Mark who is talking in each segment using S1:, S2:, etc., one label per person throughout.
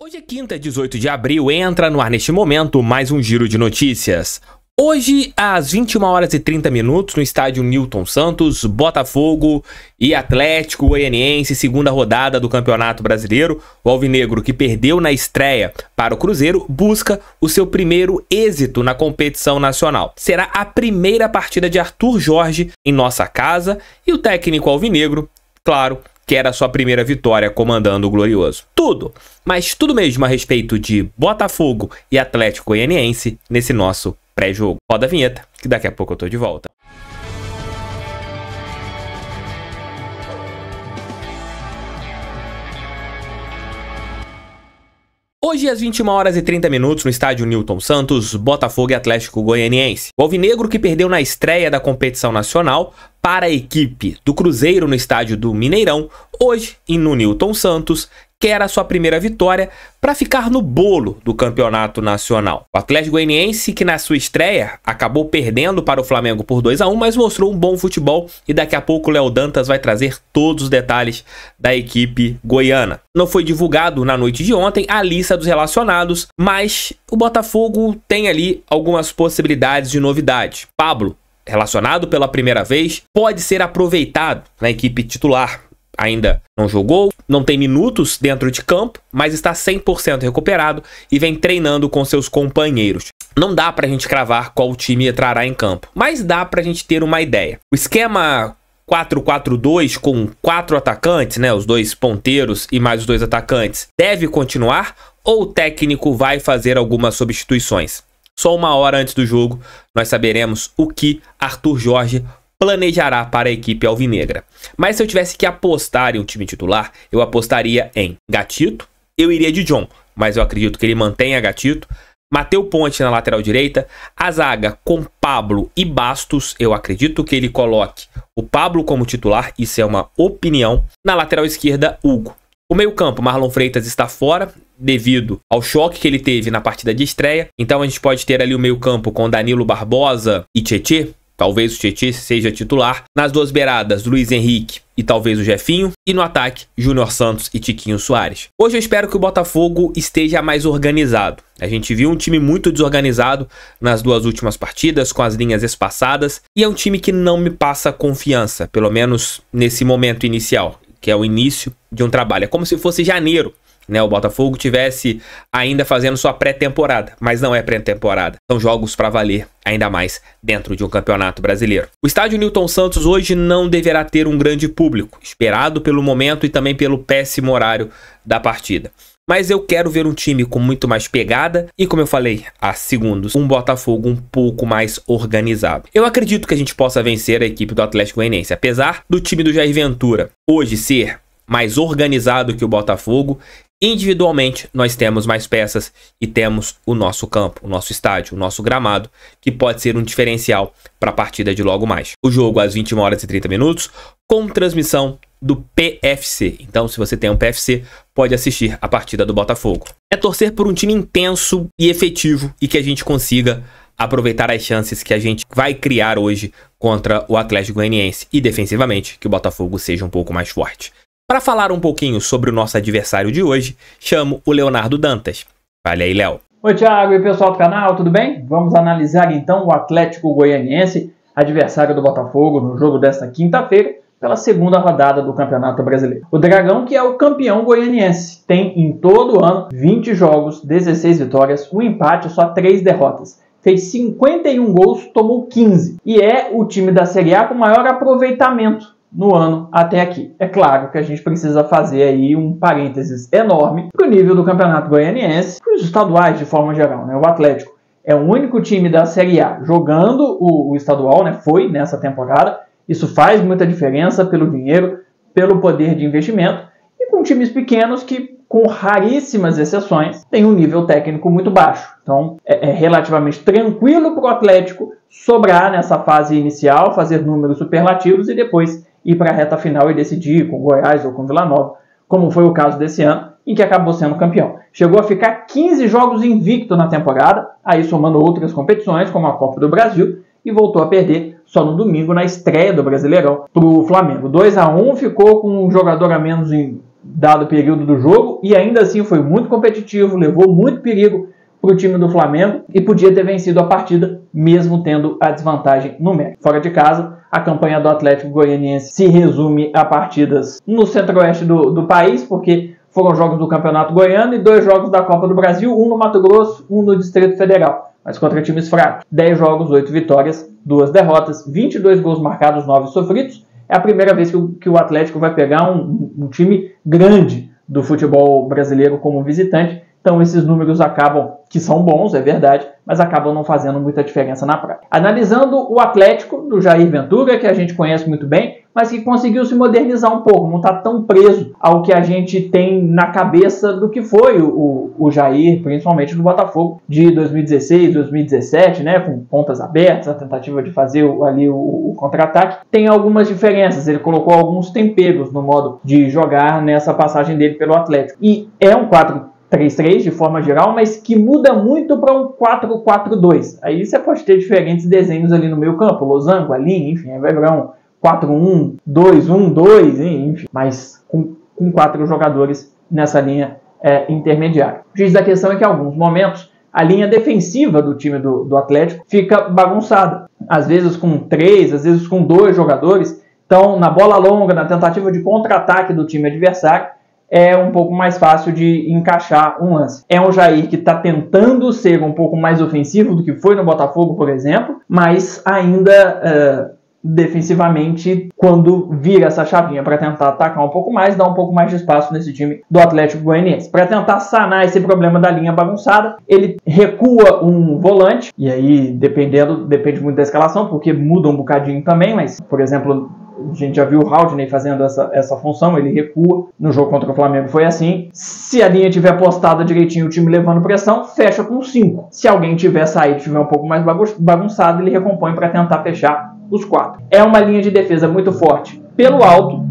S1: Hoje é quinta, 18 de abril, entra no ar neste momento mais um giro de notícias. Hoje, às 21 horas e 30 minutos, no estádio Newton Santos, Botafogo e Atlético Goianiense, segunda rodada do Campeonato Brasileiro. O Alvinegro, que perdeu na estreia para o Cruzeiro, busca o seu primeiro êxito na competição nacional. Será a primeira partida de Arthur Jorge em nossa casa e o técnico Alvinegro, claro, que era sua primeira vitória comandando o Glorioso. Tudo, mas tudo mesmo a respeito de Botafogo e Atlético Goianiense nesse nosso pré-jogo. Roda a vinheta, que daqui a pouco eu tô de volta. Hoje, às 21 horas e 30 minutos, no estádio Newton Santos, Botafogo e Atlético Goianiense. O Alvinegro que perdeu na estreia da competição nacional para a equipe do Cruzeiro no estádio do Mineirão, hoje, e no Newton Santos, quer a sua primeira vitória para ficar no bolo do campeonato nacional. O Atlético Goianiense, que na sua estreia acabou perdendo para o Flamengo por 2 a 1 mas mostrou um bom futebol e daqui a pouco o Léo Dantas vai trazer todos os detalhes da equipe goiana. Não foi divulgado na noite de ontem a lista dos relacionados, mas o Botafogo tem ali algumas possibilidades de novidade. Pablo, relacionado pela primeira vez, pode ser aproveitado na equipe titular ainda não jogou, não tem minutos dentro de campo, mas está 100% recuperado e vem treinando com seus companheiros. Não dá para a gente cravar qual time entrará em campo, mas dá para a gente ter uma ideia. O esquema 4-4-2 com quatro atacantes, né, os dois ponteiros e mais os dois atacantes, deve continuar ou o técnico vai fazer algumas substituições? Só uma hora antes do jogo, nós saberemos o que Arthur Jorge planejará para a equipe alvinegra. Mas se eu tivesse que apostar em um time titular, eu apostaria em Gatito, eu iria de John, mas eu acredito que ele mantenha Gatito. Mateu Ponte na lateral direita, a zaga com Pablo e Bastos, eu acredito que ele coloque o Pablo como titular, isso é uma opinião. Na lateral esquerda, Hugo. O meio-campo, Marlon Freitas está fora devido ao choque que ele teve na partida de estreia. Então a gente pode ter ali o meio-campo com Danilo Barbosa e Tietê. Talvez o Tietchan seja titular. Nas duas beiradas, Luiz Henrique e talvez o Jefinho. E no ataque, Júnior Santos e Tiquinho Soares. Hoje eu espero que o Botafogo esteja mais organizado. A gente viu um time muito desorganizado nas duas últimas partidas, com as linhas espaçadas. E é um time que não me passa confiança, pelo menos nesse momento inicial, que é o início de um trabalho. É como se fosse janeiro né, o Botafogo tivesse ainda fazendo sua pré-temporada, mas não é pré-temporada. São jogos para valer ainda mais dentro de um campeonato brasileiro. O estádio Newton Santos hoje não deverá ter um grande público, esperado pelo momento e também pelo péssimo horário da partida. Mas eu quero ver um time com muito mais pegada e, como eu falei há segundos, um Botafogo um pouco mais organizado. Eu acredito que a gente possa vencer a equipe do Atlético Goianiense, apesar do time do Jair Ventura hoje ser mais organizado que o Botafogo Individualmente, nós temos mais peças e temos o nosso campo, o nosso estádio, o nosso gramado, que pode ser um diferencial para a partida de logo mais. O jogo às 21 horas e 30 minutos, com transmissão do PFC. Então, se você tem um PFC, pode assistir a partida do Botafogo. É torcer por um time intenso e efetivo e que a gente consiga aproveitar as chances que a gente vai criar hoje contra o Atlético Goianiense e defensivamente que o Botafogo seja um pouco mais forte. Para falar um pouquinho sobre o nosso adversário de hoje, chamo o Leonardo Dantas. Fale aí, Léo.
S2: Oi, Thiago e pessoal do canal, tudo bem? Vamos analisar então o Atlético Goianiense, adversário do Botafogo, no jogo desta quinta-feira, pela segunda rodada do Campeonato Brasileiro. O Dragão, que é o campeão goianiense, tem em todo o ano 20 jogos, 16 vitórias, um empate e só 3 derrotas. Fez 51 gols, tomou 15 e é o time da Série A com maior aproveitamento no ano até aqui. É claro que a gente precisa fazer aí um parênteses enorme para o nível do Campeonato Goianiense, para os estaduais de forma geral. Né? O Atlético é o único time da Série A jogando o, o estadual, né? foi nessa temporada. Isso faz muita diferença pelo dinheiro, pelo poder de investimento e com times pequenos que com raríssimas exceções, têm um nível técnico muito baixo. Então, é, é relativamente tranquilo para o Atlético sobrar nessa fase inicial, fazer números superlativos e depois ir para a reta final e decidir com Goiás ou com Vila Nova, como foi o caso desse ano, em que acabou sendo campeão. Chegou a ficar 15 jogos invicto na temporada, aí somando outras competições, como a Copa do Brasil, e voltou a perder só no domingo na estreia do Brasileirão para o Flamengo. 2 a 1 ficou com um jogador a menos em dado período do jogo e ainda assim foi muito competitivo, levou muito perigo para o time do Flamengo e podia ter vencido a partida mesmo tendo a desvantagem numérica. Fora de casa, a campanha do Atlético Goianiense se resume a partidas no centro-oeste do, do país, porque foram jogos do Campeonato Goiano e dois jogos da Copa do Brasil, um no Mato Grosso, um no Distrito Federal, mas contra times fracos. 10 jogos, 8 vitórias, 2 derrotas, 22 gols marcados, 9 sofridos. É a primeira vez que o, que o Atlético vai pegar um, um time grande do futebol brasileiro como visitante então esses números acabam, que são bons, é verdade, mas acabam não fazendo muita diferença na prática. Analisando o Atlético do Jair Ventura, que a gente conhece muito bem, mas que conseguiu se modernizar um pouco, não está tão preso ao que a gente tem na cabeça do que foi o, o Jair, principalmente no Botafogo de 2016, 2017, né, com pontas abertas, a tentativa de fazer ali o, o contra-ataque. Tem algumas diferenças, ele colocou alguns temperos no modo de jogar nessa passagem dele pelo Atlético. E é um 4 3-3 de forma geral, mas que muda muito para um 4-4-2. Aí você pode ter diferentes desenhos ali no meio campo, losango, ali, enfim, vai virar um 4-1, 2-1, 2, enfim, mas com, com quatro jogadores nessa linha é, intermediária. O X da questão é que em alguns momentos a linha defensiva do time do, do Atlético fica bagunçada. Às vezes com três, às vezes com dois jogadores. Então, na bola longa, na tentativa de contra-ataque do time adversário, é um pouco mais fácil de encaixar um lance. É um Jair que está tentando ser um pouco mais ofensivo do que foi no Botafogo, por exemplo, mas ainda uh, defensivamente, quando vira essa chavinha para tentar atacar um pouco mais, dá um pouco mais de espaço nesse time do Atlético Goianiense. Para tentar sanar esse problema da linha bagunçada, ele recua um volante, e aí dependendo, depende muito da escalação, porque muda um bocadinho também, mas, por exemplo, a gente já viu o Haldney fazendo essa, essa função, ele recua. No jogo contra o Flamengo foi assim. Se a linha tiver postada direitinho, o time levando pressão, fecha com 5. Se alguém tiver saído, tiver um pouco mais bagunçado, ele recompõe para tentar fechar os quatro. É uma linha de defesa muito forte pelo alto,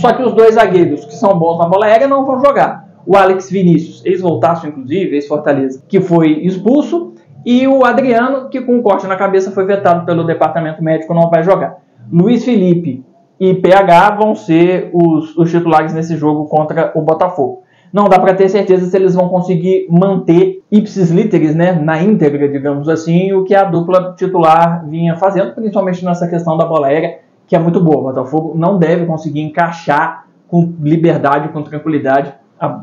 S2: só que os dois zagueiros que são bons na bola aérea não vão jogar. O Alex Vinícius, ex-voltaço inclusive, ex-Fortaleza, que foi expulso, e o Adriano, que com um corte na cabeça foi vetado pelo departamento médico, não vai jogar. Luiz Felipe e PH vão ser os, os titulares nesse jogo contra o Botafogo. Não dá para ter certeza se eles vão conseguir manter ipsis literis, né, na íntegra, digamos assim, o que a dupla titular vinha fazendo, principalmente nessa questão da bola aérea, que é muito boa. O Botafogo não deve conseguir encaixar com liberdade, com tranquilidade,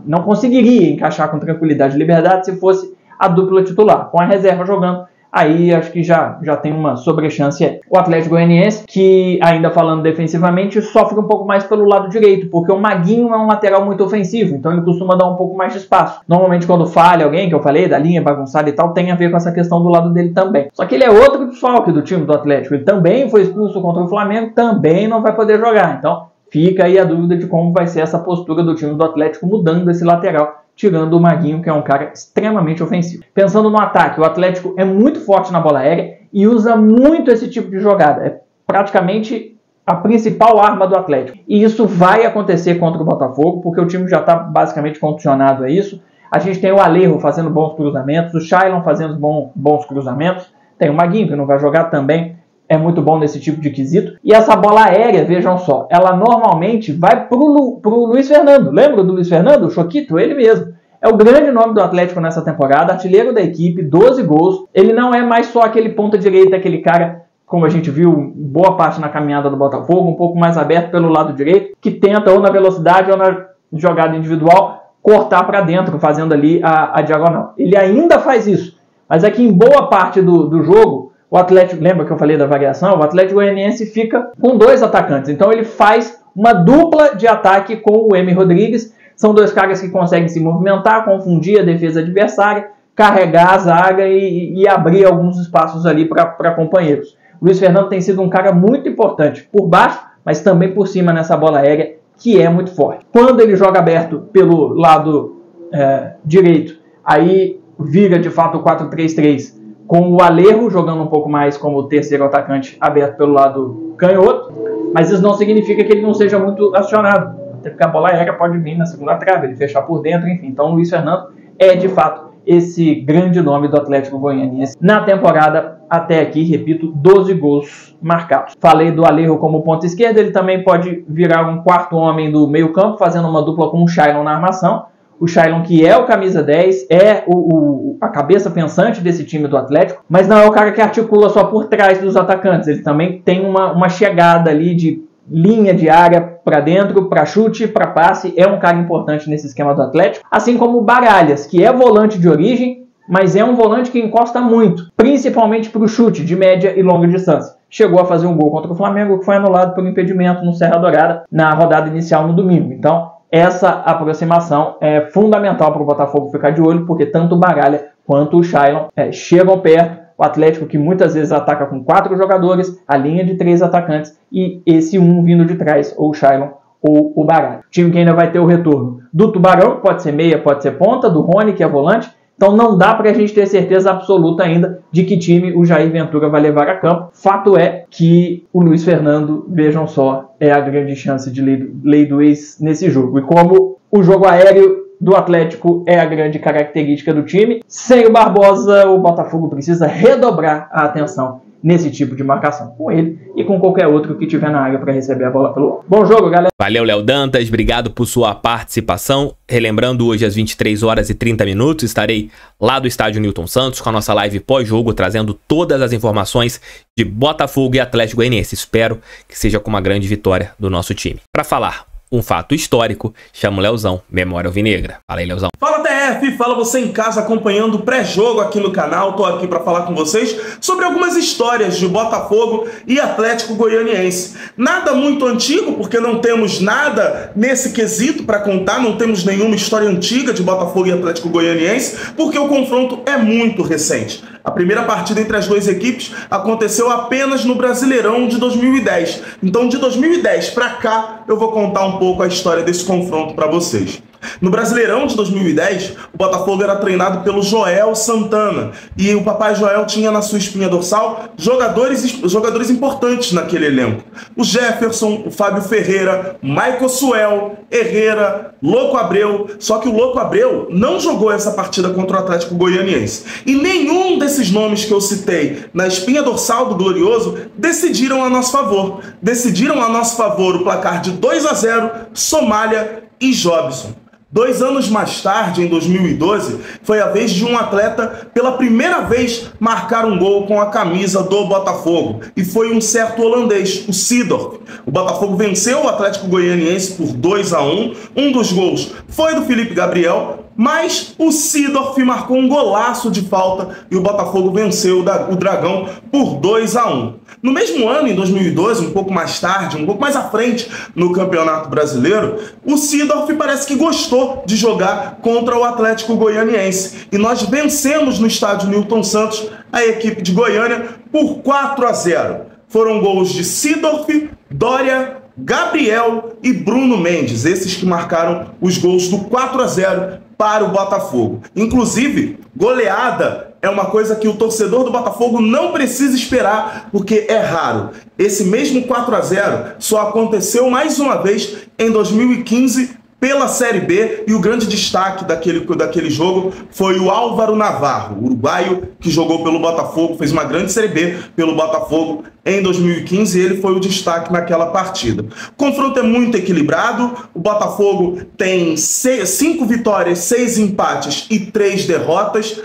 S2: não conseguiria encaixar com tranquilidade e liberdade se fosse a dupla titular. Com a reserva jogando, aí acho que já, já tem uma sobrechance. O Atlético Goianiense, que ainda falando defensivamente, sofre um pouco mais pelo lado direito, porque o Maguinho é um lateral muito ofensivo, então ele costuma dar um pouco mais de espaço. Normalmente quando falha alguém, que eu falei, da linha bagunçada e tal, tem a ver com essa questão do lado dele também. Só que ele é outro desfalque do time do Atlético, ele também foi expulso contra o Flamengo, também não vai poder jogar, então fica aí a dúvida de como vai ser essa postura do time do Atlético mudando esse lateral tirando o Maguinho, que é um cara extremamente ofensivo. Pensando no ataque, o Atlético é muito forte na bola aérea e usa muito esse tipo de jogada. É praticamente a principal arma do Atlético. E isso vai acontecer contra o Botafogo, porque o time já está basicamente condicionado a isso. A gente tem o Alejo fazendo bons cruzamentos, o Shailon fazendo bons, bons cruzamentos, tem o Maguinho que não vai jogar também, é muito bom nesse tipo de quesito. E essa bola aérea, vejam só, ela normalmente vai pro, Lu, pro Luiz Fernando. Lembra do Luiz Fernando? O Choquito, ele mesmo. É o grande nome do Atlético nessa temporada, artilheiro da equipe, 12 gols. Ele não é mais só aquele ponta direita, aquele cara, como a gente viu boa parte na caminhada do Botafogo, um pouco mais aberto pelo lado direito, que tenta ou na velocidade ou na jogada individual cortar para dentro, fazendo ali a, a, diagonal. Ele ainda faz isso, mas é que em boa parte do, do jogo o Atlético, lembra que eu falei da variação? O Atlético Goianiense fica com dois atacantes. Então ele faz uma dupla de ataque com o M. Rodrigues. São dois caras que conseguem se movimentar, confundir a defesa adversária, carregar a zaga e, e abrir alguns espaços ali para companheiros. Luiz Fernando tem sido um cara muito importante por baixo, mas também por cima nessa bola aérea, que é muito forte. Quando ele joga aberto pelo lado é, direito, aí vira de fato o 4-3-3 com o Alejo jogando um pouco mais como terceiro atacante aberto pelo lado canhoto, mas isso não significa que ele não seja muito acionado, até porque a bola aérea pode vir na segunda trave, ele fechar por dentro, enfim. Então o Luiz Fernando é de fato esse grande nome do Atlético Goianiense na temporada até aqui, repito, 12 gols marcados. Falei do Alejo como ponto esquerdo, ele também pode virar um quarto homem do meio campo, fazendo uma dupla com o Shailon na armação. O Shailon, que é o camisa 10, é o, o, a cabeça pensante desse time do Atlético, mas não é o cara que articula só por trás dos atacantes. Ele também tem uma, uma chegada ali de linha de área para dentro, para chute, para passe, é um cara importante nesse esquema do Atlético, assim como o Baralhas, que é volante de origem, mas é um volante que encosta muito, principalmente para o chute de média e longa distância. Chegou a fazer um gol contra o Flamengo, que foi anulado por impedimento no Serra Dourada na rodada inicial no domingo. Então, essa aproximação é fundamental para o Botafogo ficar de olho, porque tanto o Baralha quanto o Shailon é, chegam perto o Atlético que muitas vezes ataca com quatro jogadores, a linha de três atacantes e esse um vindo de trás, ou o Shailon ou o Baralho. O time que ainda vai ter o retorno do Tubarão, pode ser meia, pode ser ponta, do Rony, que é volante. Então não dá para a gente ter certeza absoluta ainda de que time o Jair Ventura vai levar a campo. Fato é que o Luiz Fernando, vejam só, é a grande chance de lei do, ex nesse jogo. E como o jogo aéreo do Atlético é a grande característica do time. Sem o Barbosa, o Botafogo precisa redobrar a atenção nesse tipo de marcação com ele e com qualquer outro que tiver na área para receber a bola pelo Bom jogo, galera.
S1: Valeu, Léo Dantas, obrigado por sua participação. Relembrando, hoje às 23 horas e 30 minutos estarei lá do estádio Newton Santos com a nossa live pós-jogo, trazendo todas as informações de Botafogo e Atlético Goianiense. Espero que seja com uma grande vitória do nosso time. Para falar um fato histórico, chama o Leozão, Memória Alvinegra. Fala aí, Leozão.
S3: Fala TF, fala você em casa acompanhando o pré-jogo aqui no canal. Tô aqui para falar com vocês sobre algumas histórias de Botafogo e Atlético Goianiense. Nada muito antigo, porque não temos nada nesse quesito para contar, não temos nenhuma história antiga de Botafogo e Atlético Goianiense, porque o confronto é muito recente. A primeira partida entre as duas equipes aconteceu apenas no Brasileirão de 2010. Então, de 2010 para cá, eu vou contar um pouco a história desse confronto para vocês. No Brasileirão de 2010, o Botafogo era treinado pelo Joel Santana e o papai Joel tinha na sua espinha dorsal jogadores, jogadores importantes naquele elenco. O Jefferson, o Fábio Ferreira, Michael Suel, Herrera, Louco Abreu. Só que o Louco Abreu não jogou essa partida contra o Atlético Goianiense. E nenhum desses nomes que eu citei na espinha dorsal do Glorioso decidiram a nosso favor. Decidiram a nosso favor o placar de 2 a 0 Somália e Jobson. Dois anos mais tarde, em 2012, foi a vez de um atleta pela primeira vez marcar um gol com a camisa do Botafogo. E foi um certo holandês, o Sidorf. O Botafogo venceu o Atlético Goianiense por 2 a 1 Um dos gols foi do Felipe Gabriel, mas o Sidorf marcou um golaço de falta e o Botafogo venceu o Dragão por 2 a 1. No mesmo ano, em 2012, um pouco mais tarde, um pouco mais à frente no Campeonato Brasileiro, o Sidorf parece que gostou de jogar contra o Atlético Goianiense e nós vencemos no estádio Newton Santos a equipe de Goiânia por 4 a 0. Foram gols de Sidorf, Dória, Gabriel e Bruno Mendes, esses que marcaram os gols do 4 a 0 para o Botafogo. Inclusive, goleada é uma coisa que o torcedor do Botafogo não precisa esperar, porque é raro. Esse mesmo 4 a 0 só aconteceu mais uma vez em 2015 pela Série B e o grande destaque daquele, daquele jogo foi o Álvaro Navarro, uruguaio que jogou pelo Botafogo, fez uma grande Série B pelo Botafogo em 2015 e ele foi o destaque naquela partida. O confronto é muito equilibrado, o Botafogo tem seis, cinco vitórias, seis empates e três derrotas.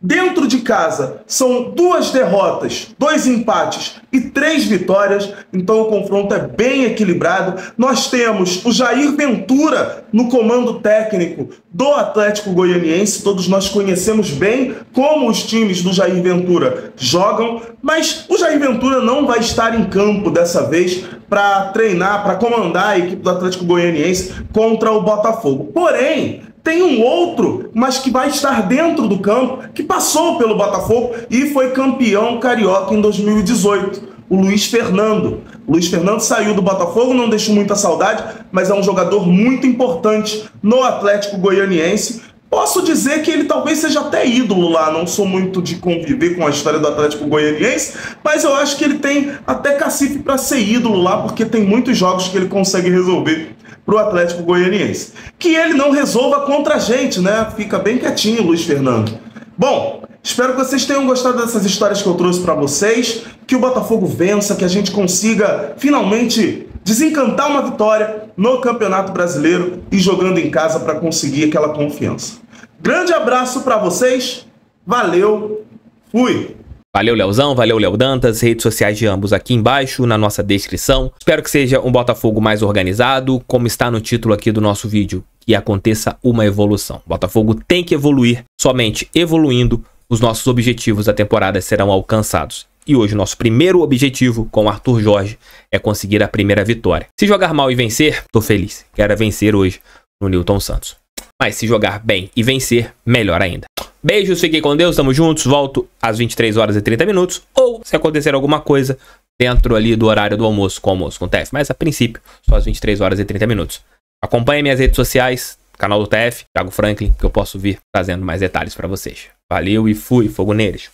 S3: Dentro de casa são duas derrotas, dois empates e três vitórias, então o confronto é bem equilibrado. Nós temos o Jair Ventura no comando técnico do Atlético Goianiense, todos nós conhecemos bem como os times do Jair Ventura jogam, mas o Jair Ventura não vai estar em campo dessa vez para treinar, para comandar a equipe do Atlético Goianiense contra o Botafogo. Porém, tem um outro, mas que vai estar dentro do campo, que passou pelo Botafogo e foi campeão carioca em 2018. O Luiz Fernando. Luiz Fernando saiu do Botafogo, não deixou muita saudade, mas é um jogador muito importante no Atlético Goianiense. Posso dizer que ele talvez seja até ídolo lá, não sou muito de conviver com a história do Atlético Goianiense, mas eu acho que ele tem até cacife para ser ídolo lá, porque tem muitos jogos que ele consegue resolver para o Atlético Goianiense. Que ele não resolva contra a gente, né? Fica bem quietinho, Luiz Fernando. Bom, espero que vocês tenham gostado dessas histórias que eu trouxe para vocês, que o Botafogo vença, que a gente consiga finalmente desencantar uma vitória no Campeonato Brasileiro e jogando em casa para conseguir aquela confiança. Grande abraço para vocês, valeu, fui!
S1: Valeu, Leozão, valeu, Léo Dantas, redes sociais de ambos aqui embaixo na nossa descrição. Espero que seja um Botafogo mais organizado, como está no título aqui do nosso vídeo, que aconteça uma evolução. Botafogo tem que evoluir, somente evoluindo os nossos objetivos da temporada serão alcançados. E hoje nosso primeiro objetivo com o Arthur Jorge é conseguir a primeira vitória. Se jogar mal e vencer, tô feliz. Quero vencer hoje no Newton Santos. Mas se jogar bem e vencer, melhor ainda. Beijos, fiquem com Deus, tamo juntos. Volto às 23 horas e 30 minutos. Ou se acontecer alguma coisa dentro ali do horário do almoço com o almoço com TF. Mas a princípio, só às 23 horas e 30 minutos. Acompanhe minhas redes sociais, canal do TF, Thiago Franklin, que eu posso vir trazendo mais detalhes para vocês. Valeu e fui, fogo neles.